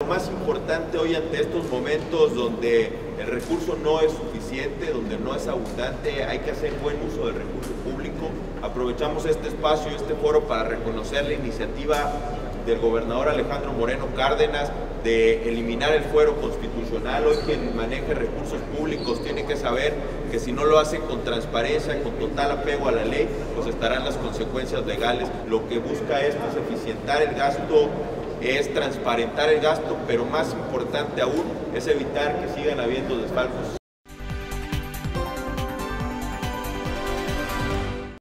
Lo más importante hoy ante estos momentos donde el recurso no es suficiente, donde no es abundante, hay que hacer buen uso del recurso público. Aprovechamos este espacio, este foro para reconocer la iniciativa del gobernador Alejandro Moreno Cárdenas de eliminar el fuero constitucional. Hoy quien maneje recursos públicos tiene que saber que si no lo hace con transparencia, con total apego a la ley, pues estarán las consecuencias legales. Lo que busca esto es eficientar el gasto es transparentar el gasto, pero más importante aún es evitar que sigan habiendo desfalcos